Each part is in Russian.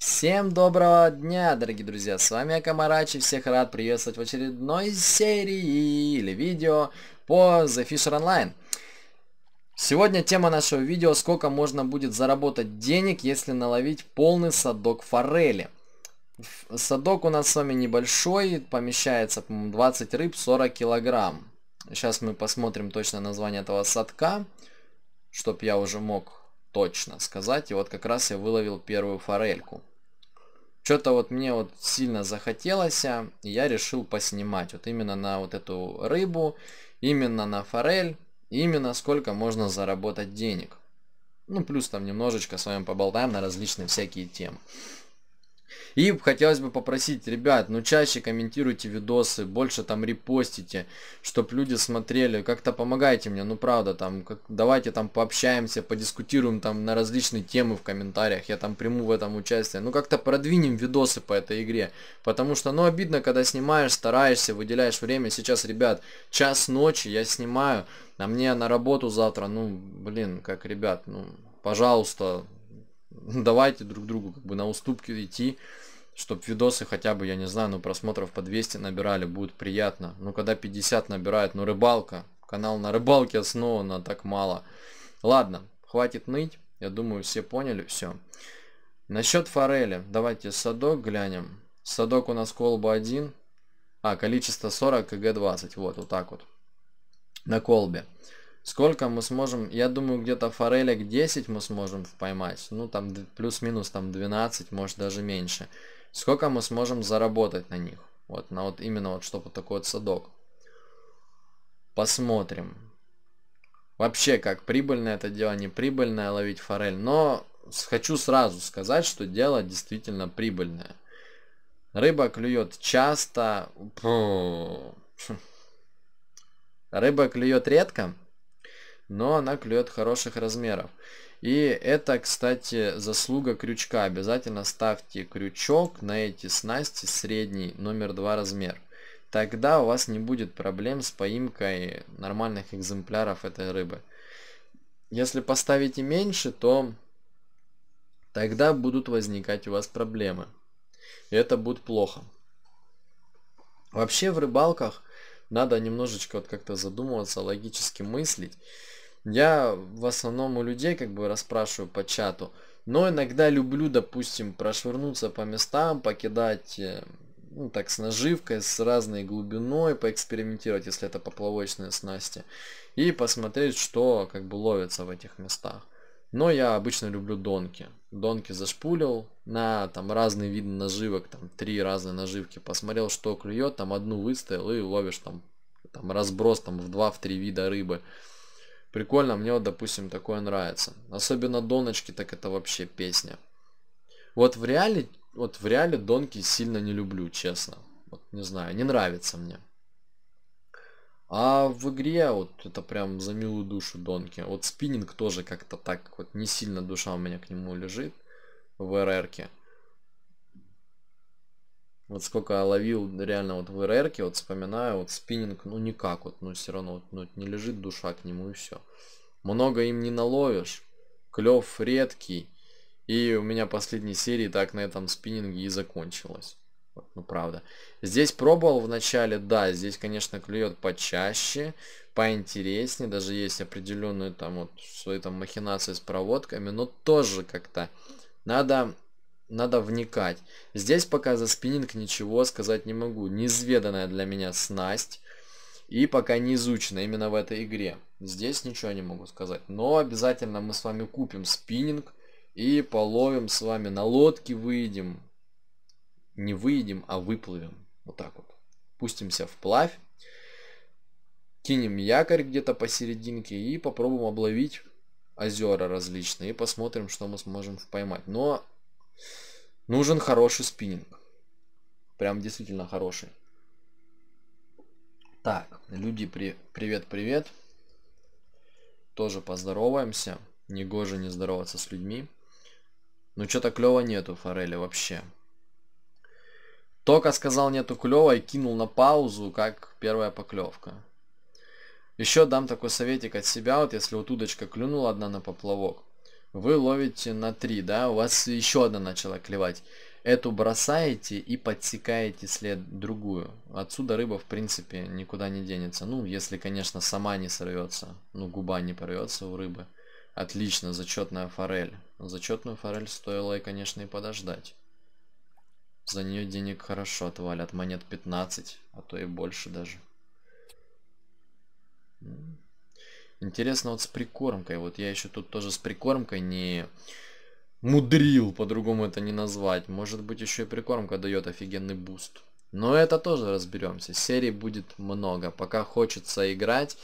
Всем доброго дня, дорогие друзья, с вами Акамарачи, всех рад приветствовать в очередной серии или видео по The Fisher Online. Сегодня тема нашего видео, сколько можно будет заработать денег, если наловить полный садок форели. Садок у нас с вами небольшой, помещается, по-моему, 20 рыб, 40 килограмм. Сейчас мы посмотрим точно название этого садка, чтоб я уже мог точно сказать. И вот как раз я выловил первую форельку. Что-то вот мне вот сильно захотелось, а, и я решил поснимать. Вот именно на вот эту рыбу, именно на форель, именно сколько можно заработать денег. Ну, плюс там немножечко с вами поболтаем на различные всякие темы. И хотелось бы попросить, ребят, ну чаще комментируйте видосы, больше там репостите, чтобы люди смотрели, как-то помогайте мне, ну правда, там, как, давайте там пообщаемся, подискутируем там на различные темы в комментариях, я там приму в этом участие, ну как-то продвинем видосы по этой игре, потому что, ну обидно, когда снимаешь, стараешься, выделяешь время, сейчас, ребят, час ночи я снимаю, а мне на работу завтра, ну, блин, как, ребят, ну, пожалуйста, давайте друг другу как бы на уступки идти, чтобы видосы хотя бы, я не знаю, ну просмотров по 200 набирали, будет приятно. Ну когда 50 набирает, ну рыбалка, канал на рыбалке основан, а так мало. Ладно, хватит ныть, я думаю все поняли все. Насчет форели, давайте садок глянем. Садок у нас колба 1, а количество 40 кг 20, вот, вот так вот, на колбе. Сколько мы сможем, я думаю, где-то форелек 10 мы сможем поймать. Ну, там плюс-минус там 12, может даже меньше. Сколько мы сможем заработать на них. Вот, на вот именно вот чтобы такой вот садок. Посмотрим. Вообще, как прибыльное это дело, не прибыльное ловить форель. Но хочу сразу сказать, что дело действительно прибыльное. Рыба клюет часто. Рыба клюет редко но она клюет хороших размеров. И это, кстати, заслуга крючка. Обязательно ставьте крючок на эти снасти средний номер 2 размер. Тогда у вас не будет проблем с поимкой нормальных экземпляров этой рыбы. Если поставите меньше, то тогда будут возникать у вас проблемы. И это будет плохо. Вообще в рыбалках надо немножечко вот как-то задумываться, логически мыслить. Я в основном у людей как бы расспрашиваю по чату. Но иногда люблю, допустим, прошвырнуться по местам, покидать, э, ну так, с наживкой, с разной глубиной, поэкспериментировать, если это поплавочные снасти. И посмотреть, что как бы ловится в этих местах. Но я обычно люблю донки. Донки зашпулил на там разный вид наживок, там три разные наживки. Посмотрел, что клюет, там одну выставил и ловишь там, там разброс там в два-в три вида рыбы. Прикольно, мне вот, допустим, такое нравится. Особенно доночки, так это вообще песня. Вот в реале, вот в реале донки сильно не люблю, честно. Вот не знаю, не нравится мне. А в игре вот это прям за милую душу донки. Вот спиннинг тоже как-то так вот не сильно душа у меня к нему лежит в РРке. Вот сколько я ловил реально вот в РР, вот вспоминаю, вот спиннинг, ну никак вот, ну все равно, ну не лежит душа к нему и все. Много им не наловишь, клев редкий, и у меня последней серии так на этом спиннинге и закончилась. Вот, ну правда. Здесь пробовал в начале, да, здесь, конечно, клюет почаще, поинтереснее, даже есть определенные там вот свои там махинации с проводками, но тоже как-то надо надо вникать. Здесь пока за спиннинг ничего сказать не могу. Неизведанная для меня снасть. И пока не изучена именно в этой игре. Здесь ничего не могу сказать. Но обязательно мы с вами купим спиннинг. И половим с вами на лодке, выйдем. Не выйдем, а выплывем. Вот так вот. Пустимся вплавь. Кинем якорь где-то посерединке и попробуем обловить озера различные. И посмотрим, что мы сможем поймать. Но Нужен хороший спиннинг. Прям действительно хороший. Так, люди, при... привет-привет. Тоже поздороваемся. Негоже не здороваться с людьми. Ну что-то клёва нету форели вообще. Только сказал нету клёва и кинул на паузу, как первая поклевка. Еще дам такой советик от себя, вот если вот удочка клюнула одна на поплавок, Вы ловите на 3, да? У вас еще одна начала клевать. Эту бросаете и подсекаете след другую. Отсюда рыба, в принципе, никуда не денется. Ну, если, конечно, сама не сорвется. Ну, губа не порвется у рыбы. Отлично, зачетная форель. Зачетную форель стоило, конечно, и подождать. За нее денег хорошо отвалят, монет 15, а то и больше даже. Интересно вот с прикормкой. Вот я еще тут тоже с прикормкой не мудрил, по-другому это не назвать. Может быть еще и прикормка дает офигенный буст. Но это тоже разберемся. Серий будет много. Пока хочется играть,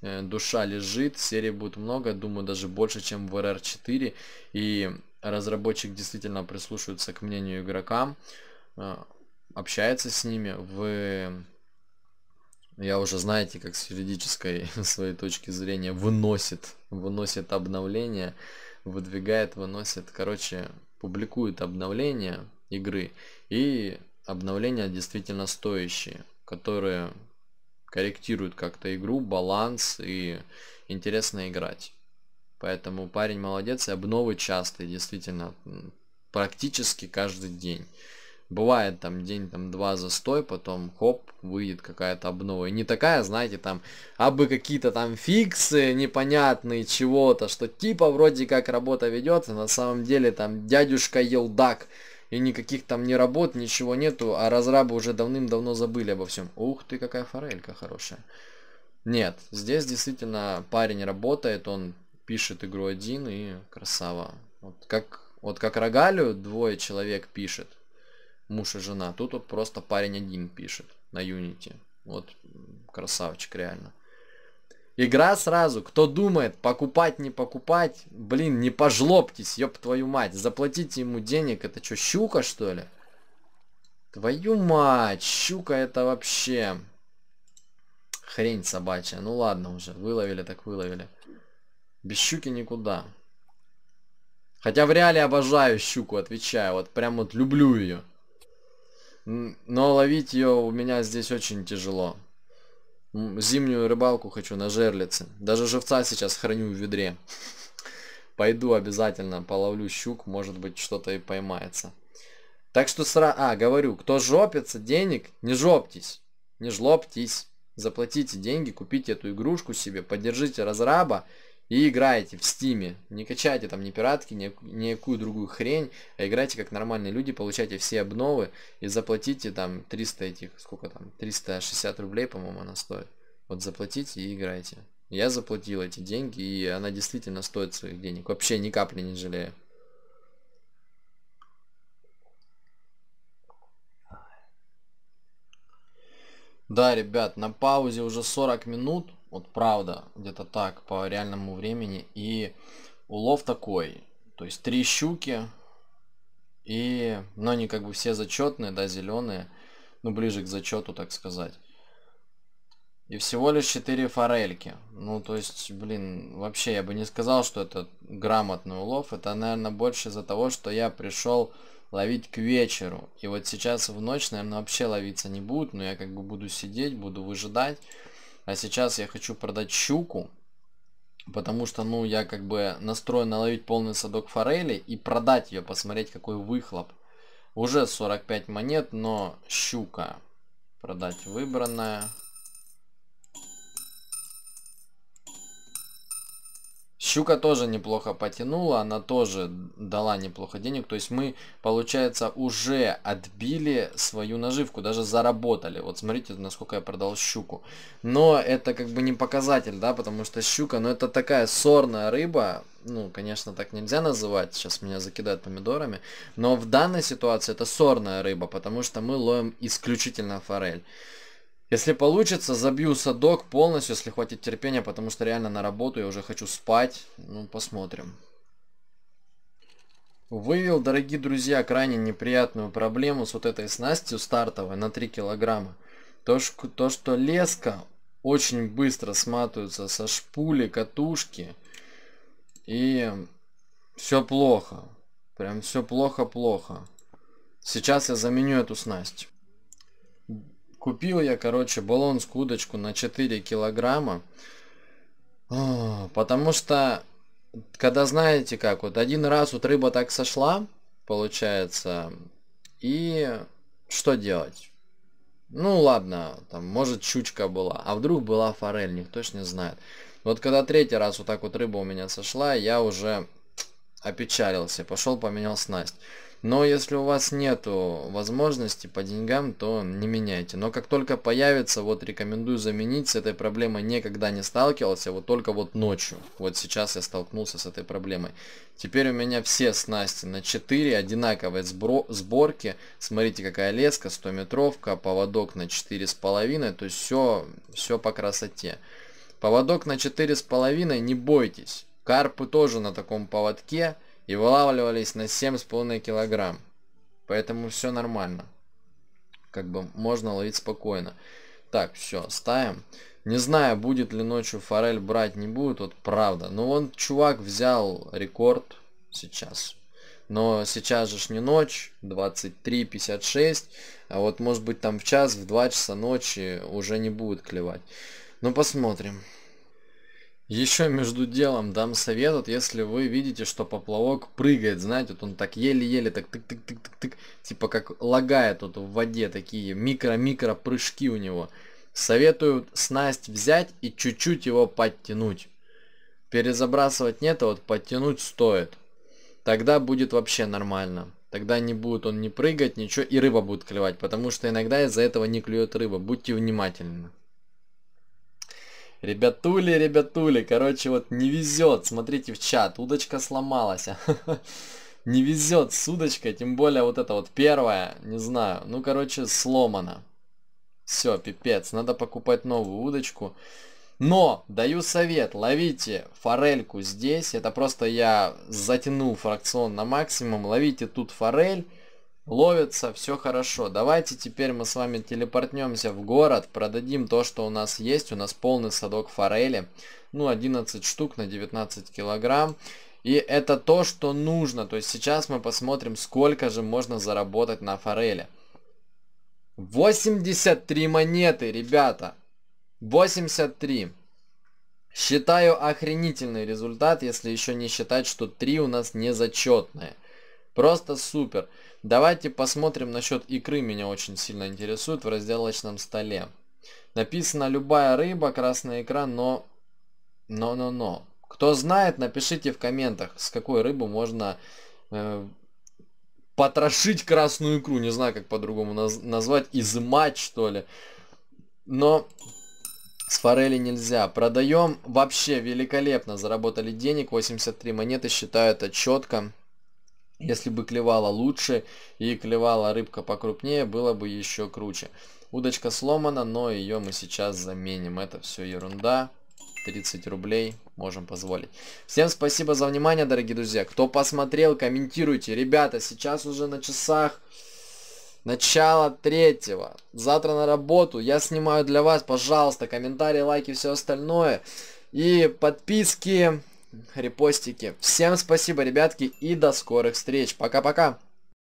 э, душа лежит, серий будет много, думаю даже больше, чем в RR4. И разработчик действительно прислушивается к мнению игрокам, э, общается с ними. В я уже, знаете, как с юридической своей точки зрения выносит, выносит обновления, выдвигает, выносит, короче, публикует обновления игры и обновления действительно стоящие, которые корректируют как-то игру, баланс и интересно играть. Поэтому парень молодец и обновы частые, действительно, практически каждый день. Бывает там день там два застой, потом хоп, выйдет какая-то обнова. И не такая, знаете, там, абы какие-то там фиксы непонятные чего-то, что типа вроде как работа ведется, на самом деле там дядюшка Елдак, и никаких там ни работ, ничего нету, а разрабы уже давным-давно забыли обо всем. Ух ты, какая форелька хорошая. Нет, здесь действительно парень работает, он пишет игру один и красава. Вот как, вот как Рогалю двое человек пишет, муж и жена. Тут вот просто парень один пишет на Unity. Вот красавчик реально. Игра сразу, кто думает, покупать, не покупать, блин, не пожлобтесь, ёб твою мать, заплатите ему денег, это что, щука что ли? Твою мать, щука это вообще хрень собачья. Ну ладно уже, выловили так выловили. Без щуки никуда. Хотя в реале обожаю щуку, отвечаю, вот прям вот люблю ее. Но ловить ее у меня здесь очень тяжело. Зимнюю рыбалку хочу на жерлице. Даже живца сейчас храню в ведре. Пойду обязательно половлю щук, может быть что-то и поймается. Так что сра... А, говорю, кто жопится денег, не жоптесь. Не жлоптись. Заплатите деньги, купите эту игрушку себе, поддержите разраба и играете в стиме. Не качайте там ни пиратки, ни, никакую другую хрень, а играйте как нормальные люди, получайте все обновы и заплатите там 300 этих, сколько там, 360 рублей, по-моему, она стоит. Вот заплатите и играйте. Я заплатил эти деньги, и она действительно стоит своих денег. Вообще ни капли не жалею. Да, ребят, на паузе уже 40 минут. Вот правда, где-то так, по реальному времени. И улов такой. То есть три щуки. И, но они как бы все зачетные, да, зеленые. Ну, ближе к зачету, так сказать. И всего лишь 4 форельки. Ну, то есть, блин, вообще я бы не сказал, что это грамотный улов. Это, наверное, больше из-за того, что я пришел ловить к вечеру. И вот сейчас в ночь, наверное, вообще ловиться не будет. Но я как бы буду сидеть, буду выжидать. А сейчас я хочу продать щуку, потому что, ну, я как бы настроен наловить полный садок форели и продать ее, посмотреть, какой выхлоп. Уже 45 монет, но щука. Продать выбранная. Щука тоже неплохо потянула, она тоже дала неплохо денег. То есть мы, получается, уже отбили свою наживку, даже заработали. Вот смотрите, насколько я продал щуку. Но это как бы не показатель, да, потому что щука, ну это такая сорная рыба. Ну, конечно, так нельзя называть, сейчас меня закидают помидорами. Но в данной ситуации это сорная рыба, потому что мы ловим исключительно форель. Если получится, забью садок полностью, если хватит терпения, потому что реально на работу я уже хочу спать. Ну, посмотрим. Вывел, дорогие друзья, крайне неприятную проблему с вот этой снастью стартовой на 3 килограмма. То, то, что леска очень быстро сматывается со шпули, катушки. И все плохо. Прям все плохо-плохо. Сейчас я заменю эту снасть. Купил я, короче, баллонскую удочку на 4 килограмма. Потому что когда знаете как, вот один раз вот рыба так сошла, получается, и что делать? Ну ладно, там, может щучка была, а вдруг была форель, никто ж не знает. Вот когда третий раз вот так вот рыба у меня сошла, я уже опечалился, пошел поменял снасть. Но если у вас нету возможности по деньгам, то не меняйте. Но как только появится, вот рекомендую заменить. С этой проблемой никогда не сталкивался, вот только вот ночью. Вот сейчас я столкнулся с этой проблемой. Теперь у меня все снасти на 4 одинаковой сборки. Смотрите, какая леска, 100 метровка, поводок на 4,5. То есть все, все по красоте. Поводок на 4,5, не бойтесь. Карпы тоже на таком поводке и вылавливались на 7,5 килограмм. Поэтому все нормально. Как бы можно ловить спокойно. Так, все, ставим. Не знаю, будет ли ночью форель брать, не будет, вот правда. Но вон чувак взял рекорд сейчас. Но сейчас же ж не ночь, 23.56. А вот может быть там в час, в 2 часа ночи уже не будет клевать. Ну посмотрим. Еще между делом дам совет, вот если вы видите, что поплавок прыгает, знаете, вот он так еле-еле так тык-тык-тык-тык, типа как лагает вот в воде, такие микро-микро прыжки у него. Советую снасть взять и чуть-чуть его подтянуть. Перезабрасывать нет, а вот подтянуть стоит. Тогда будет вообще нормально. Тогда не будет он не прыгать, ничего, и рыба будет клевать, потому что иногда из-за этого не клюет рыба. Будьте внимательны. Ребятули, ребятули, короче, вот не везет. Смотрите в чат, удочка сломалась. Не везет с удочкой, тем более вот это вот первая, не знаю. Ну, короче, сломана. Все, пипец, надо покупать новую удочку. Но, даю совет, ловите форельку здесь. Это просто я затянул фракцион на максимум. Ловите тут форель ловится, все хорошо. Давайте теперь мы с вами телепортнемся в город, продадим то, что у нас есть. У нас полный садок форели. Ну, 11 штук на 19 килограмм. И это то, что нужно. То есть сейчас мы посмотрим, сколько же можно заработать на форели. 83 монеты, ребята. 83. Считаю охренительный результат, если еще не считать, что 3 у нас незачетные. Просто супер. Давайте посмотрим насчет икры, меня очень сильно интересует в разделочном столе. Написано любая рыба, красная икра, но... Но-но-но. Кто знает, напишите в комментах, с какой рыбы можно э, потрошить красную икру. Не знаю, как по-другому наз назвать. Изымать, что ли. Но с форели нельзя. Продаем вообще великолепно. Заработали денег. 83 монеты. Считаю это четко. Если бы клевала лучше и клевала рыбка покрупнее, было бы еще круче. Удочка сломана, но ее мы сейчас заменим. Это все ерунда. 30 рублей можем позволить. Всем спасибо за внимание, дорогие друзья. Кто посмотрел, комментируйте. Ребята, сейчас уже на часах начало третьего. Завтра на работу. Я снимаю для вас, пожалуйста, комментарии, лайки, все остальное. И подписки репостики. Всем спасибо, ребятки, и до скорых встреч. Пока-пока.